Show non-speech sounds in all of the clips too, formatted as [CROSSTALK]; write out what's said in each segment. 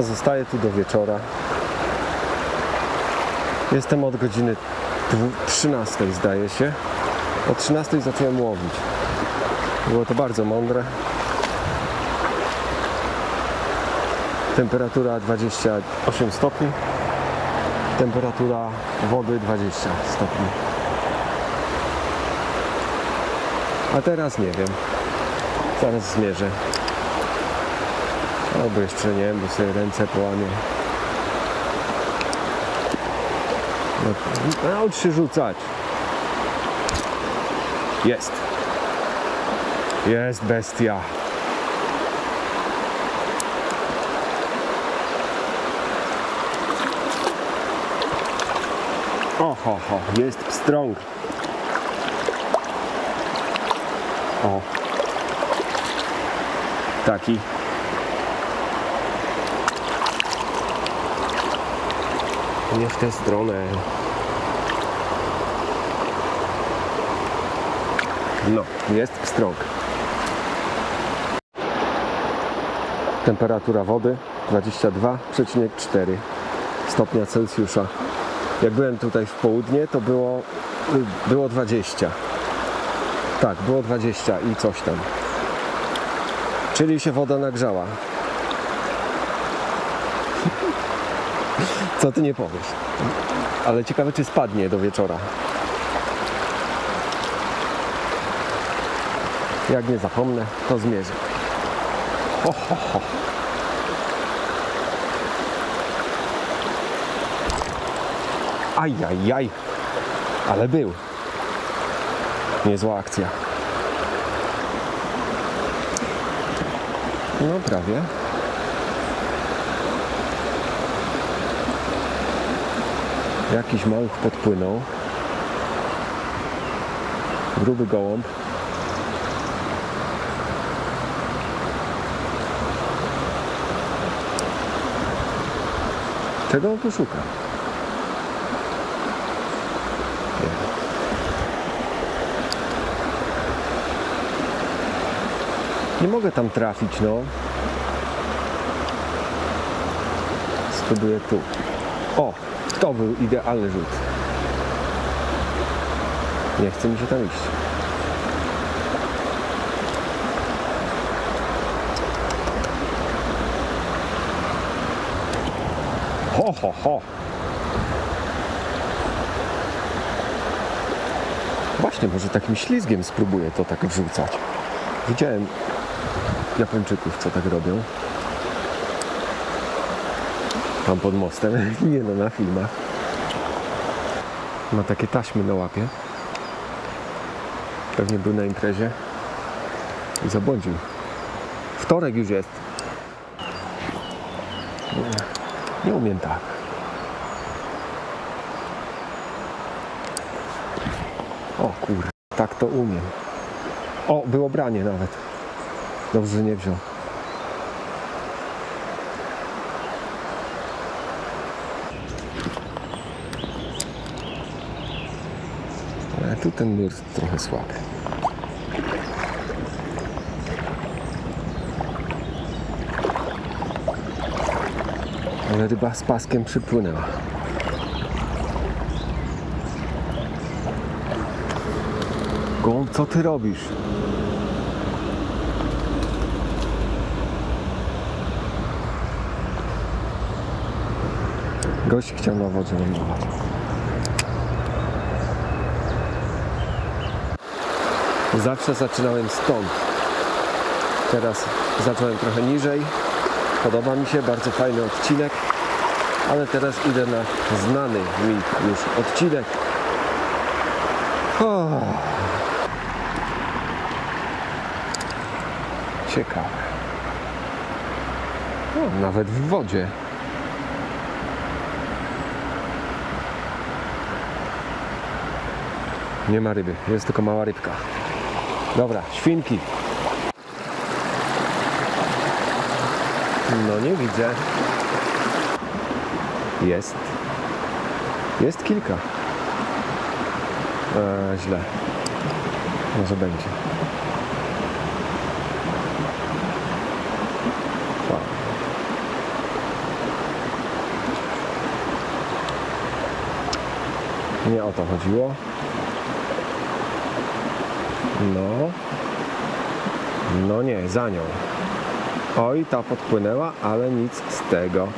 Zostaję tu do wieczora. Jestem od godziny dwu- 13 zdaje się. O 13 zacząłem łowić. Było to bardzo mądre. Temperatura 28 stopni. Temperatura wody 20 stopni. A teraz nie wiem. Zaraz zmierzę. Albo jeszcze nie, bo sobie ręce połamię. No, naucz się rzucać. Jest. Jest bestia. Oho, ho, jest pstrąg. O. Taki. Nie w tę stronę. No, jest pstrąg. Temperatura wody 22,4 stopnia Celsjusza. Jak byłem tutaj w południe, to było, było 20. Tak, było 20 i coś tam. Czyli się woda nagrzała. Co ty nie powiesz? Ale ciekawe, czy spadnie do wieczora. Jak nie zapomnę, to zmierzę. Ho, ho, ho. Ajajaj, ale był. Niezła akcja. No prawie. Jakiś maluch podpłynął. Gruby gołąb. Czego on tu szuka? Nie. Mogę tam trafić, no. Spróbuję tu. O, to był idealny rzut. Nie chce mi się tam iść. Ho, ho, ho. Właśnie, może takim ślizgiem spróbuję to tak wrzucać. Widziałem Japończyków, co tak robią. Tam pod mostem. [LAUGHS] Nie no, na filmach. Ma takie taśmy na łapie. Pewnie był na imprezie i zabłądził. Wtorek już jest. Nie, umiem tak. O kur... tak to umiem. O, było branie nawet. Dobrze, że nie wziął. Tu ten nurt trochę słaby. Ale ryba z paskiem przypłynęła. Gołąb, co ty robisz? Gość chciał na wodzie lądować. Zawsze zaczynałem stąd. Teraz zacząłem trochę niżej. Podoba mi się, bardzo fajny odcinek. Ale teraz idę na znany mi już odcinek. Ciekawe. Nawet w wodzie. Nie ma ryby, jest tylko mała rybka. Dobra, świnki. No nie widzę. Jest. Jest kilka. E, źle. Może będzie. Nie o to chodziło. No. No nie, za nią. Oj, ta podpłynęła, ale nic z tego.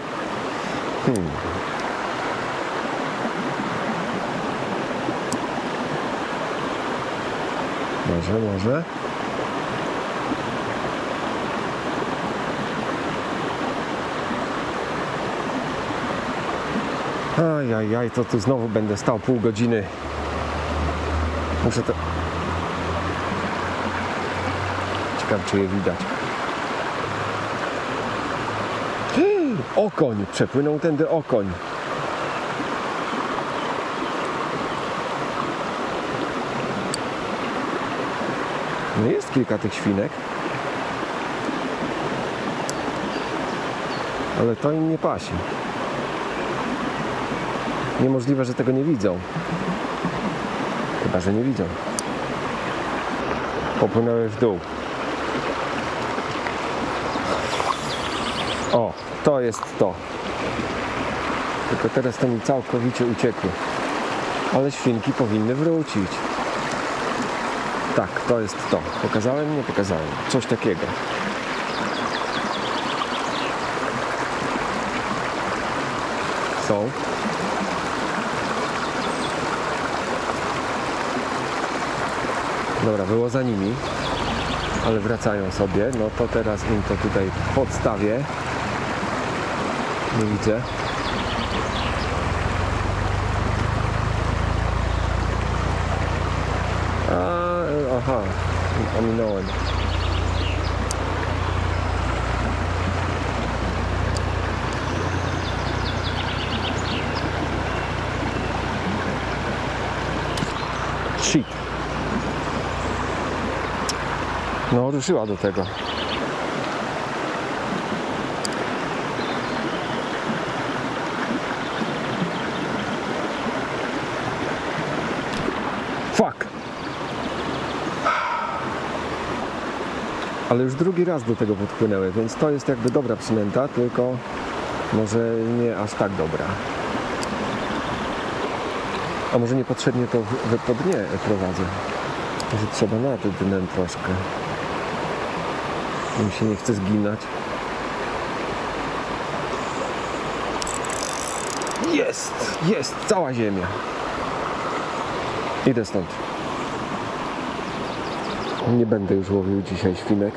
Hmm. Może, może. Ajajaj, to tu znowu będę stał pół godziny. Muszę to... Ciekawe, czy je widać. [GASPS] Okoń! Przepłynął tędy okoń. No jest kilka tych świnek. Ale to im nie pasi. Niemożliwe, że tego nie widzą. Chyba, że nie widzą. Popłynęły w dół. O, to jest to. Tylko teraz to mi całkowicie uciekło. Ale świnki powinny wrócić. Tak, to jest to. Pokazałem? Nie pokazałem. Coś takiego. Są. Dobra, było za nimi, ale wracają sobie. No to teraz im to tutaj podstawię. Nie widzę. A, aha, ominąłem. Shit. No, ruszyła do tego. Ale już drugi raz do tego podpłynęły, więc to jest jakby dobra przynęta, tylko może nie aż tak dobra. A może niepotrzebnie to w- w- po dnie prowadzę. Może trzeba na to dnem troszkę. Mi się nie chce zginać. Jest! Jest! Cała ziemia. Idę stąd. Nie będę już łowił dzisiaj świnek.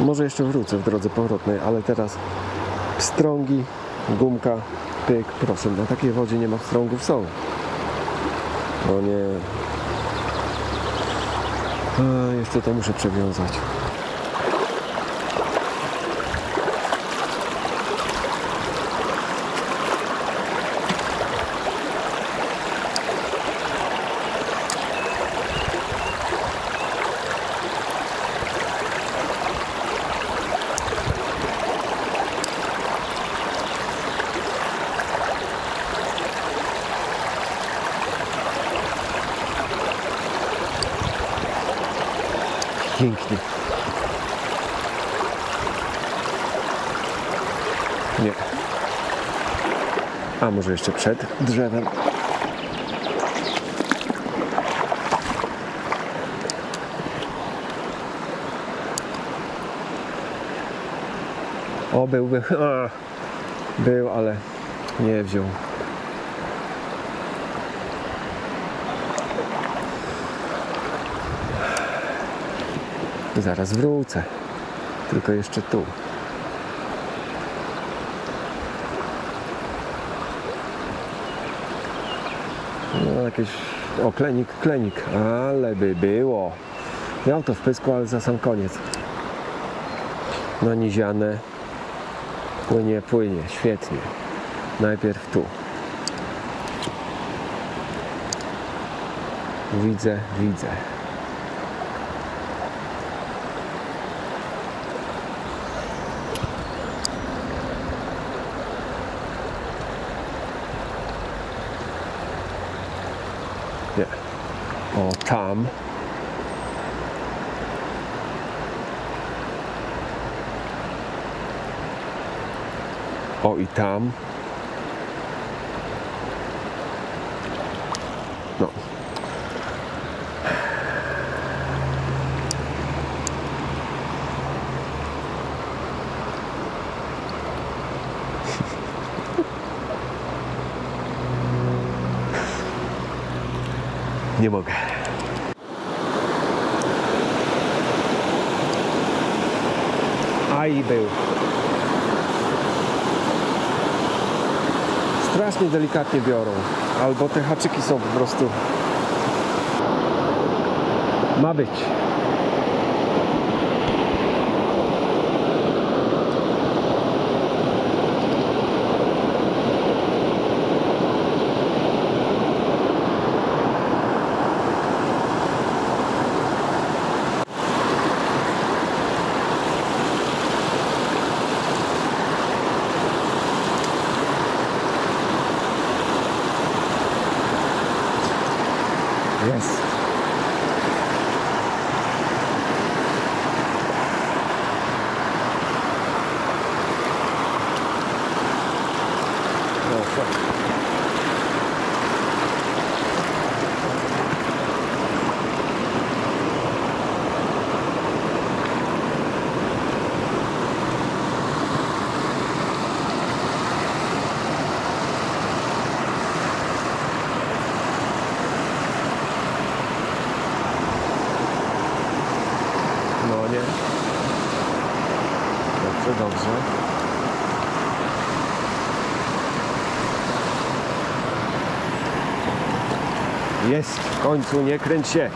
Może jeszcze wrócę w drodze powrotnej, ale teraz pstrągi, gumka, pyk, proszę. Na takiej wodzie nie ma pstrągów, są. No nie. A, jeszcze to muszę przewiązać. Pięknie. Nie. A może jeszcze przed drzewem. O, był, był. [LAUGHS] A, był, ale nie wziął. Zaraz wrócę. Tylko jeszcze tu. No jakieś... O, klenik, klenik. Ale by było. Miał to w pysku, ale za sam koniec. Naniziane. Płynie, płynie. Świetnie. Najpierw tu. Widzę, widzę. Tam. O, i tam. Nie mogę. A i był. Strasznie delikatnie biorą. Albo te haczyki są po prostu. Ma być. Jest. Proszę. No nie. Dobrze, dobrze. Jest, w końcu, nie kręć się.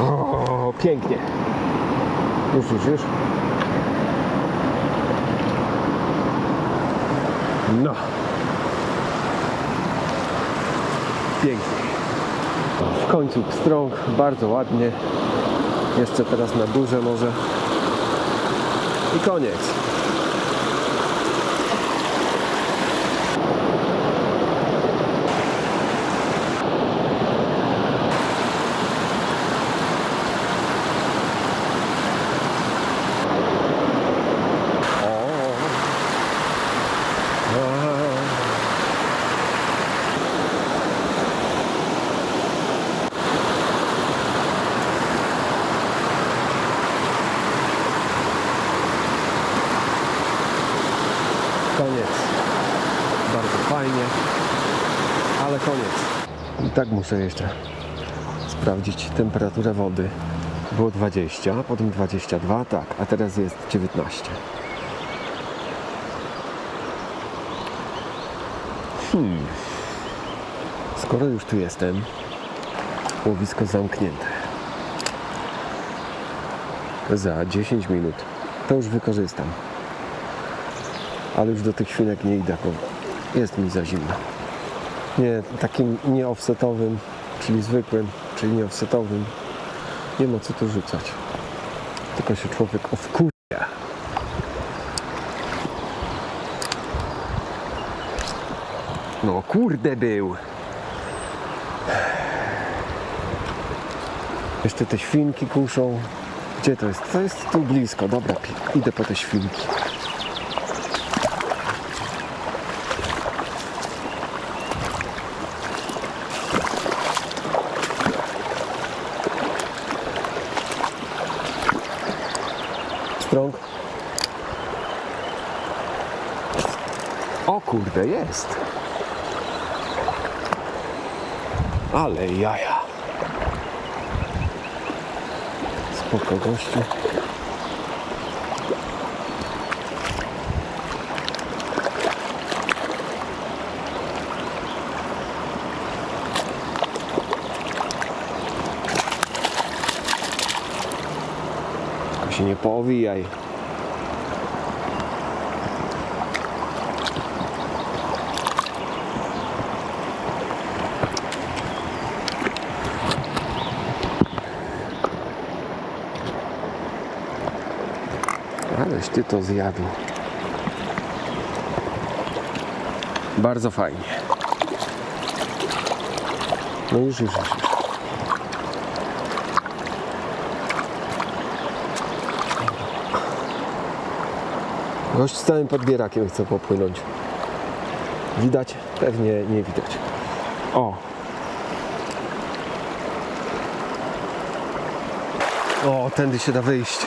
O, pięknie. Już, już, już. No. Pięknie. Końcu pstrąg, bardzo ładnie. Jeszcze teraz na górze może. I koniec. O. A. Koniec. Bardzo fajnie, ale koniec. I tak muszę jeszcze sprawdzić temperaturę wody. Było 20, potem 22, tak, a teraz jest 19. Hmm. Skoro już tu jestem, łowisko zamknięte. Za 10 minut to już wykorzystam ale już do tych świnek nie idę, bo jest mi za zimno. Nie, takim nie offsetowym, czyli zwykłym, czyli nie offsetowym, nie ma co tu rzucać. Tylko się człowiek wkurza. No kurde był. Jeszcze te świnki kuszą. Gdzie to jest? To jest tu blisko. Dobra, idę po te świnki. Strąg. O kurde, jest. Ale jaja. Spoko gościu. Się nie powijaj. Aleś ty to zjadł. Bardzo fajnie. No już, już, już. Gość z całym podbierakiem chce popłynąć. Widać? Pewnie nie widać. O! O, tędy się da wyjść.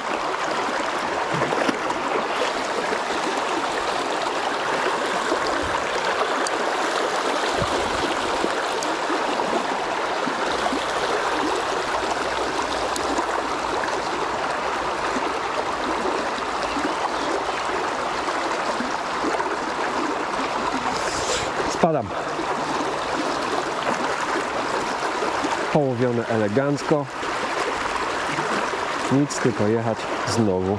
Elegancko. Nic, tylko jechać znowu.